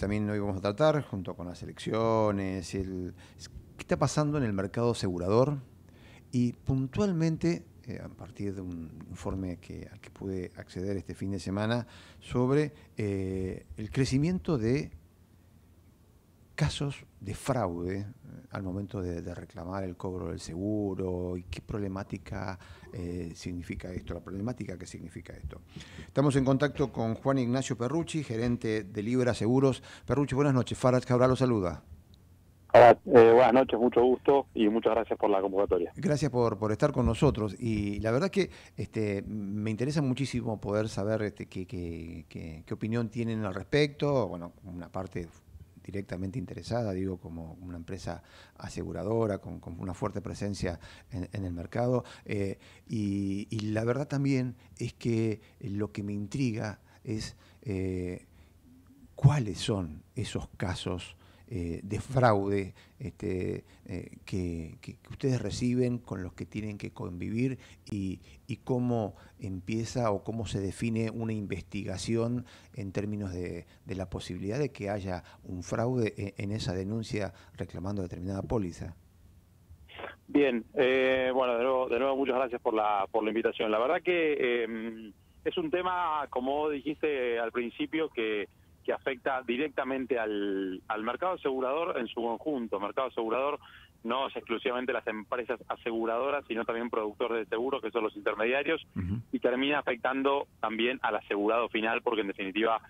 también hoy vamos a tratar, junto con las elecciones, el, qué está pasando en el mercado asegurador y puntualmente, eh, a partir de un informe que, al que pude acceder este fin de semana, sobre eh, el crecimiento de casos de fraude eh, al momento de, reclamar el cobro del seguro y qué problemática eh, significa esto, la problemática que significa esto. Estamos en contacto con Juan Ignacio Perrucci, gerente de Libra Seguros. Perrucci, buenas noches. Farad Cabral lo saluda. Hola, eh, buenas noches, mucho gusto y muchas gracias por la convocatoria. Gracias por, por estar con nosotros y la verdad que este, me interesa muchísimo poder saber este, qué, qué, qué opinión tienen al respecto, bueno, una parte directamente interesada, digo, como una empresa aseguradora, con, una fuerte presencia en, el mercado. Eh, y, la verdad también es que lo que me intriga es eh, cuáles son esos casos eh, de fraude este, eh, que, ustedes reciben, con los que tienen que convivir y, cómo empieza o cómo se define una investigación en términos de, la posibilidad de que haya un fraude e, en, esa denuncia reclamando determinada póliza. Bien, eh, bueno, de nuevo, de nuevo muchas gracias por la, por la invitación. La verdad que em, es un tema, como dijiste al principio, que que afecta directamente al, al mercado asegurador en su conjunto. Mercado asegurador no es exclusivamente las empresas aseguradoras, sino también productores de seguros, que son los intermediarios, y termina afectando también al asegurado final, porque en definitiva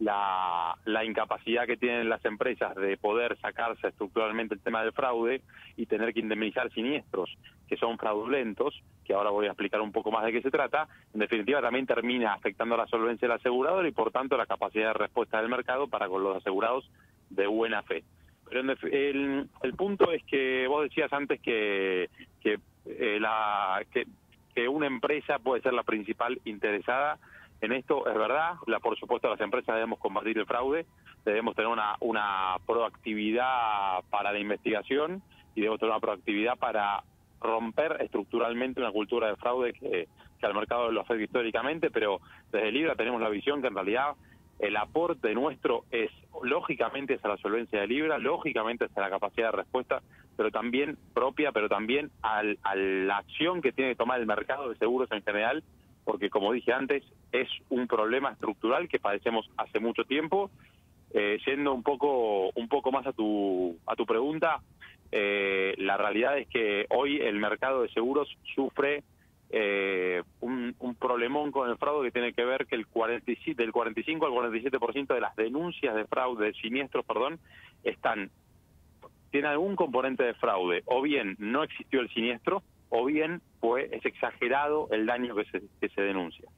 la, la incapacidad que tienen las empresas de poder sacarse estructuralmente el tema del fraude y tener que indemnizar siniestros que son fraudulentos, que ahora voy a explicar un poco más de qué se trata, en definitiva también termina afectando la solvencia del asegurador y por tanto la capacidad de respuesta del mercado para con los asegurados de buena fe. Pero el, el punto es que vos decías antes que, que, eh, la, que, que una empresa puede ser la principal interesada en esto es verdad, la, por supuesto las empresas debemos combatir el fraude, debemos tener una, una proactividad para la investigación y debemos tener una proactividad para romper estructuralmente una cultura de fraude que, que al mercado lo afecta históricamente, pero desde Libra tenemos la visión que en realidad el aporte nuestro es lógicamente es a la solvencia de Libra, lógicamente es a la capacidad de respuesta, pero también propia, pero también al, a la acción que tiene que tomar el mercado de seguros en general porque como dije antes, es un problema estructural que padecemos hace mucho tiempo. Eh, yendo un poco, un poco más a tu, a tu pregunta, eh, la realidad es que hoy el mercado de seguros sufre eh, un, problemón con el fraude que tiene que ver que el 47, del 45 al 47% de las denuncias de fraude, de siniestros, perdón, están tiene algún componente de fraude, o bien no existió el siniestro, o bien pues es exagerado el daño que se, denuncia.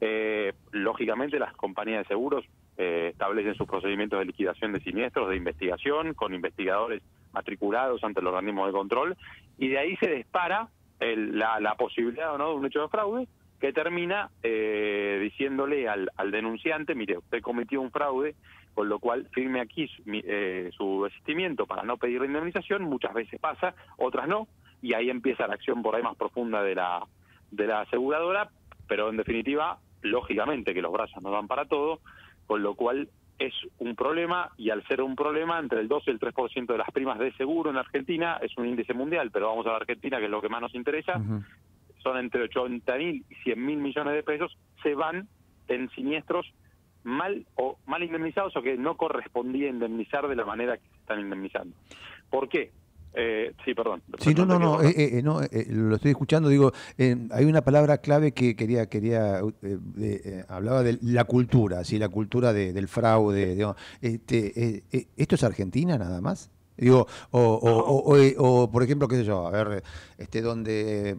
Eh, lógicamente las compañías de seguros eh, establecen sus procedimientos de liquidación de siniestros, de investigación, con investigadores matriculados ante el organismo de control, y de ahí se dispara la, la, posibilidad o no de un hecho de fraude que termina eh, diciéndole al, denunciante, mire, usted cometió un fraude, con lo cual firme aquí su, eh, su desistimiento para no pedir indemnización, muchas veces pasa, otras no, y ahí empieza la acción por ahí más profunda de la, de la aseguradora, pero en definitiva, lógicamente que los brazos no dan para todo, con lo cual es un problema y al ser un problema, entre el 2 y el 3% de las primas de seguro en Argentina, es un índice mundial, pero vamos a la Argentina, que es lo que más nos interesa, son entre 80 mil y 100 mil millones de pesos, se van en siniestros mal o mal indemnizados o que no correspondía indemnizar de la manera que se están indemnizando. ¿Por qué? Eh, sí, perdón. Sí, no, no, no, eh, eh, no lo estoy escuchando. Digo, hay una palabra clave que quería, quería hablaba de la cultura, sí, la cultura del fraude. este, ¿Esto es Argentina nada más? Digo, o, o, o, o, por ejemplo, qué sé yo, a ver, este, donde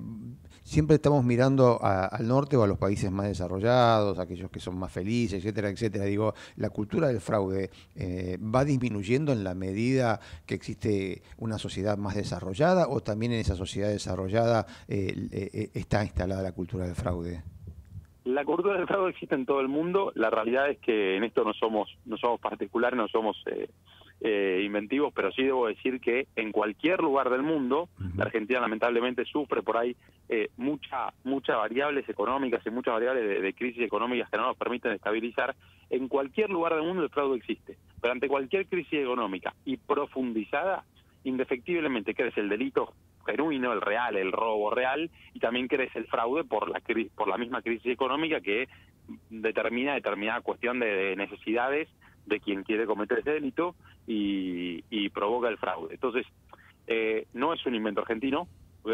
siempre estamos mirando al norte o a los países más desarrollados, aquellos que son más felices, etcétera, etcétera. Digo, la cultura del fraude eh, va disminuyendo en la medida que existe una sociedad más desarrollada o también en esa sociedad desarrollada eh, eh, está instalada la cultura del fraude. La cultura del fraude existe en todo el mundo. La realidad es que en esto no somos no somos particulares, no somos eh, inventivos, pero sí debo decir que en cualquier lugar del mundo, la Argentina lamentablemente sufre por ahí eh, muchas variables económicas y muchas variables de, crisis económicas que no nos permiten estabilizar. En cualquier lugar del mundo el fraude existe, pero ante cualquier crisis económica y profundizada, indefectiblemente crece el delito genuino, el real, el robo real, y también crece el fraude por la, por la misma crisis económica que determina determinada cuestión de necesidades de quien quiere cometer ese delito y, provoca el fraude. Entonces, eh, no es un invento argentino,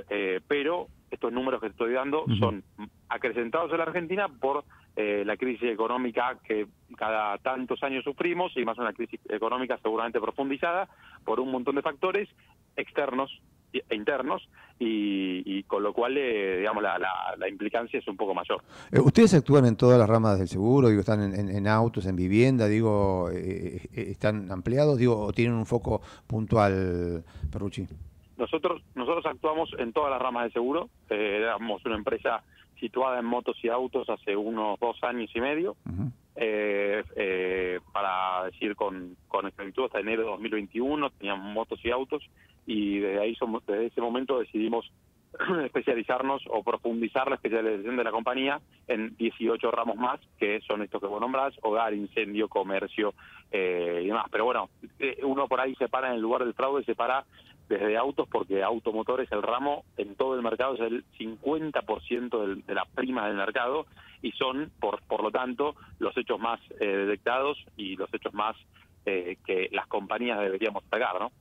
eh, pero estos números que estoy dando son acrecentados en la Argentina por eh, la crisis económica que cada tantos años sufrimos y más una crisis económica seguramente profundizada por un montón de factores externos internos y, con lo cual eh, digamos la, la, implicancia es un poco mayor. Eh, ustedes actúan en todas las ramas del seguro, digo están en, autos, en vivienda, digo están ampliados, digo o tienen un foco puntual, Perrucci. Nosotros nosotros actuamos en todas las ramas del seguro, éramos una empresa situada en motos y autos hace unos dos años y medio. Eh, eh, para decir con, con exactitud hasta enero de 2021 teníamos motos y autos y desde ahí somos, desde ese momento decidimos especializarnos o profundizar la especialización de la compañía en 18 ramos más, que son estos que vos nombrás, hogar, incendio, comercio eh, y demás. Pero bueno, uno por ahí se para en el lugar del fraude, se para desde autos, porque automotores, el ramo en todo el mercado es el 50% de la prima del mercado y son, por, por lo tanto, los hechos más eh, detectados y los hechos más eh, que las compañías deberíamos pagar, ¿no?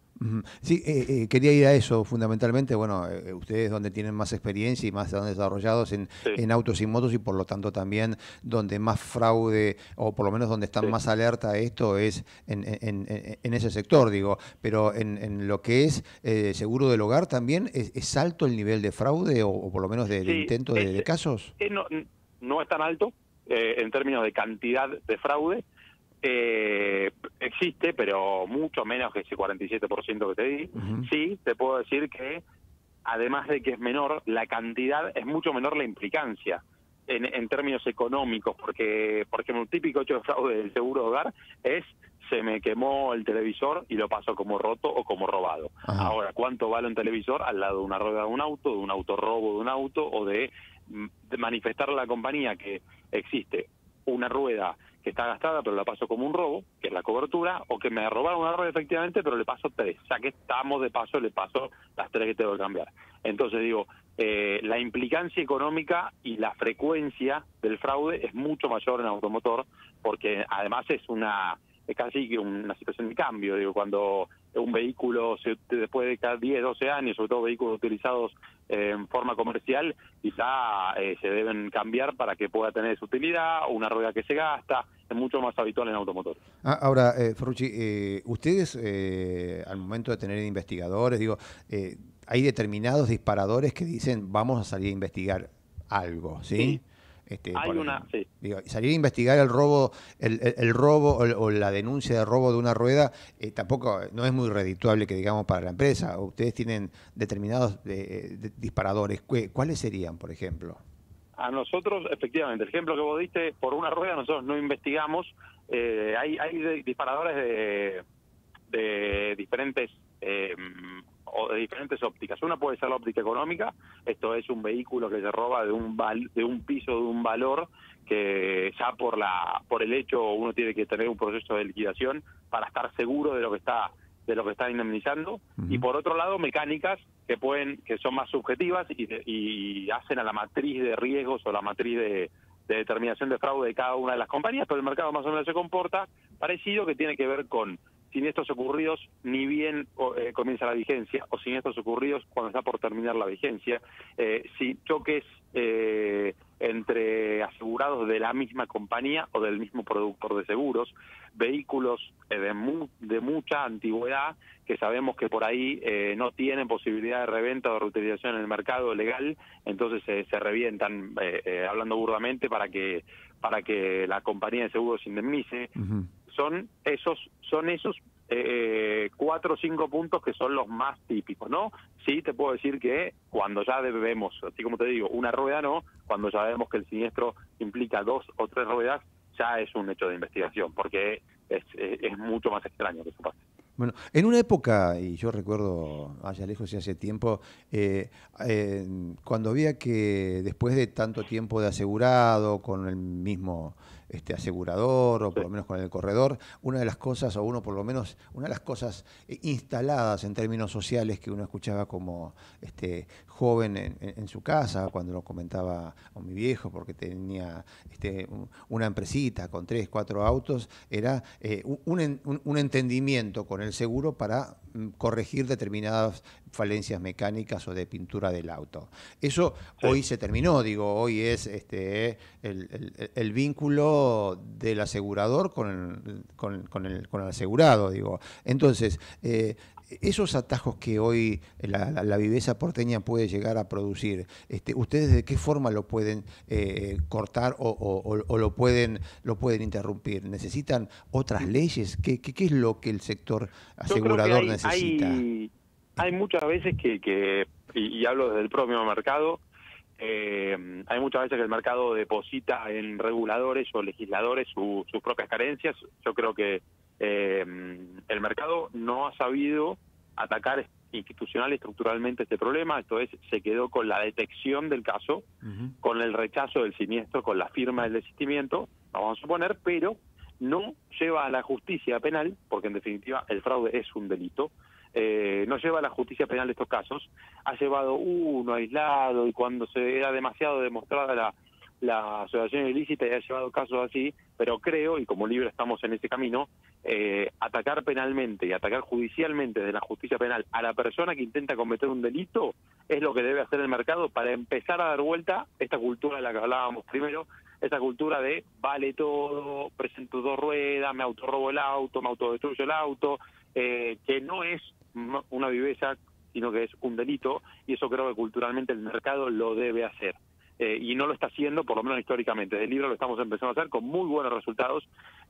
Sí, eh, eh, quería ir a eso fundamentalmente. Bueno, eh, ustedes donde tienen más experiencia y más desarrollados en, en, autos y motos y por lo tanto también donde más fraude o por lo menos donde están más alerta a esto es en, en, ese sector, digo. Pero en, lo que es seguro del hogar también es, alto el nivel de fraude o, por lo menos de, intento de, casos. no, no es tan alto en términos de cantidad de fraude eh, existe, pero mucho menos que ese 47% que te di. Sí, te puedo decir que, además de que es menor, la cantidad es mucho menor la implicancia. En, términos económicos, porque porque un típico hecho de fraude del seguro de hogar es se me quemó el televisor y lo paso como roto o como robado. Ahora, ¿cuánto vale un televisor al lado de una rueda de un auto, de un auto robo de un auto o de, de manifestar a la compañía que existe una rueda que está gastada pero la paso como un robo, que es la cobertura, o que me robaron una rueda efectivamente pero le paso tres, ya que estamos de paso le paso las tres que tengo que cambiar. Entonces digo, eh, la implicancia económica y la frecuencia del fraude es mucho mayor en automotor porque además es una es casi una situación de cambio, digo, cuando un vehículo se, después de cada 10, 12 años, sobre todo vehículos utilizados eh, en forma comercial, quizá eh, se deben cambiar para que pueda tener su utilidad, una rueda que se gasta, es mucho más habitual en automotor. Ah, ahora, eh, Ferrucci, eh, ustedes al momento de tener investigadores, digo, hay determinados disparadores que dicen vamos a salir a investigar algo, ¿sí? sí este, Hay una, salir a investigar el robo, el, el, robo o, la denuncia de robo de una rueda eh, tampoco no es muy redituable que digamos para la empresa. Ustedes tienen determinados eh, disparadores. ¿Cuáles serían, por ejemplo? A nosotros, efectivamente, el ejemplo que vos diste, por una rueda nosotros no investigamos. Eh, hay, hay disparadores de, de diferentes eh, o de diferentes ópticas. Una puede ser la óptica económica, esto es un vehículo que se roba de un de un piso de un valor que ya por la por el hecho uno tiene que tener un proceso de liquidación para estar seguro de lo que está de lo que está indemnizando y por otro lado mecánicas que pueden que son más subjetivas y, y hacen a la matriz de riesgos o la matriz de, de determinación de fraude de cada una de las compañías, pero el mercado más o menos se comporta parecido que tiene que ver con siniestros ocurridos ni bien eh, comienza la vigencia o siniestros ocurridos cuando está por terminar la vigencia, eh, si choques eh, entre asegurados de la misma compañía o del mismo productor de seguros, vehículos de, de mucha antigüedad que sabemos que por ahí no tienen posibilidad de reventa o reutilización en el mercado legal, entonces se revientan, hablando burdamente, para que para que la compañía de seguros indemnice son esos, son esos eh, cuatro o cinco puntos que son los más típicos, ¿no? Sí, te puedo decir que cuando ya debemos, así como te digo, una rueda no, cuando ya vemos que el siniestro implica dos o tres ruedas, ya es un hecho de investigación, porque es, es, mucho más extraño que eso pase. Bueno, en una época, y yo recuerdo allá lejos y hace tiempo, eh, eh, cuando había que después de tanto tiempo de asegurado, con el mismo este, asegurador o por lo menos con el corredor, una de las cosas, o uno por lo menos, una de las cosas eh, instaladas en términos sociales que uno escuchaba como este, joven en, su casa, cuando lo comentaba con mi viejo, porque tenía este, una empresita con tres, cuatro autos, era eh, un, un entendimiento con el seguro para corregir determinadas falencias mecánicas o de pintura del auto. Eso hoy se terminó, digo, hoy es este, el, vínculo del asegurador con el, con, el, con el asegurado, digo. Entonces, eh, esos atajos que hoy la, viveza porteña puede llegar a producir, este, ¿ustedes de qué forma lo pueden eh, cortar o, lo, pueden, lo pueden interrumpir? ¿Necesitan otras leyes? ¿Qué, qué, es lo que el sector asegurador necesita? hay muchas veces que, y, hablo desde el propio mercado, eh, hay muchas veces que el mercado deposita en reguladores o legisladores sus propias carencias. Yo creo que eh, el mercado no ha sabido atacar institucional y estructuralmente este problema, esto es, se quedó con la detección del caso, con el rechazo del siniestro, con la firma del desistimiento, vamos a suponer, pero no lleva a la justicia penal, porque en definitiva el fraude es un delito, eh, no lleva a la justicia penal estos casos, ha llevado uno aislado y cuando se era demasiado demostrada la, la asociación ilícita y ha llevado casos así, pero creo, y como libre estamos en ese camino, eh, atacar penalmente y atacar judicialmente desde la justicia penal a la persona que intenta cometer un delito es lo que debe hacer el mercado para empezar a dar vuelta esta cultura de la que hablábamos primero, esta cultura de vale todo, presento dos ruedas, me autorrobo el auto, me autodestruyo el auto, eh, que no es una viveza, sino que es un delito, y eso creo que culturalmente el mercado lo debe hacer. Eh, y no lo está haciendo, por lo menos históricamente. Del libro lo estamos empezando a hacer con muy buenos resultados.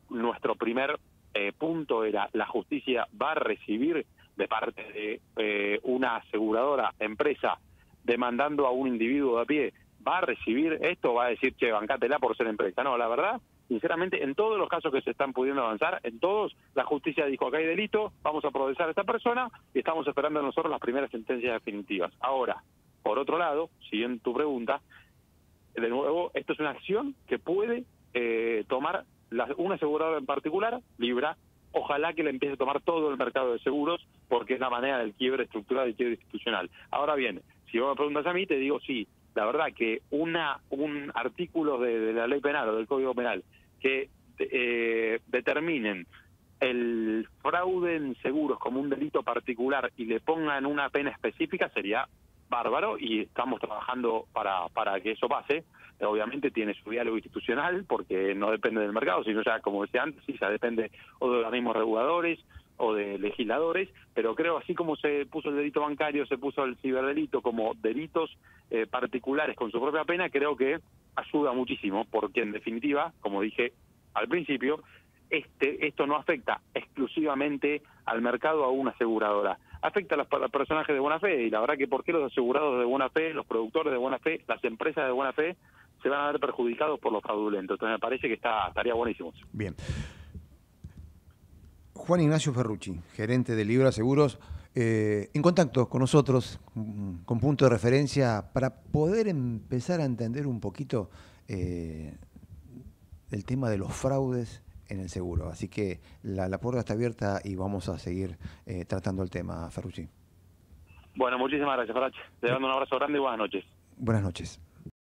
Nuestro primer eh, punto era la justicia va a recibir de parte de eh, una aseguradora, empresa, demandando a un individuo de a pie, va a recibir esto, va a decir, che, bancátela por ser empresa. No, la verdad sinceramente, en todos los casos que se están pudiendo avanzar, en todos, la justicia dijo acá hay delito, vamos a procesar a esta persona y estamos esperando nosotros las primeras sentencias definitivas. Ahora, por otro lado, siguiendo tu pregunta, de nuevo, esto es una acción que puede eh, tomar la, un asegurador en particular, Libra, ojalá que le empiece a tomar todo el mercado de seguros, porque es la manera del quiebre estructural y quiebre institucional. Ahora bien, si vos me preguntas a mí, te digo sí, la verdad que una un artículo de, la ley penal o del código penal que eh, determinen el fraude en seguros como un delito particular y le pongan una pena específica sería bárbaro y estamos trabajando para, para que eso pase. Obviamente tiene su diálogo institucional porque no depende del mercado, sino ya, como decía antes, ya depende o de los mismos reguladores o de legisladores, pero creo así como se puso el delito bancario, se puso el ciberdelito como delitos eh, particulares con su propia pena, creo que ayuda muchísimo, porque en definitiva, como dije al principio, este, esto no afecta exclusivamente al mercado a una aseguradora, afecta a los, personajes de buena fe, y la verdad que por qué los asegurados de buena fe, los productores de buena fe, las empresas de buena fe, se van a ver perjudicados por los fraudulentos. Entonces me parece que está, estaría buenísimo. Bien. Juan Ignacio Ferrucci, gerente de Libra Seguros, eh, en contacto con nosotros, mm, con punto de referencia, para poder empezar a entender un poquito eh, el tema de los fraudes en el seguro. Así que la, puerta está abierta y vamos a seguir eh, tratando el tema, Ferrucci. Bueno, muchísimas gracias, Ferrucci. Te mando un abrazo grande y buenas noches. Buenas noches.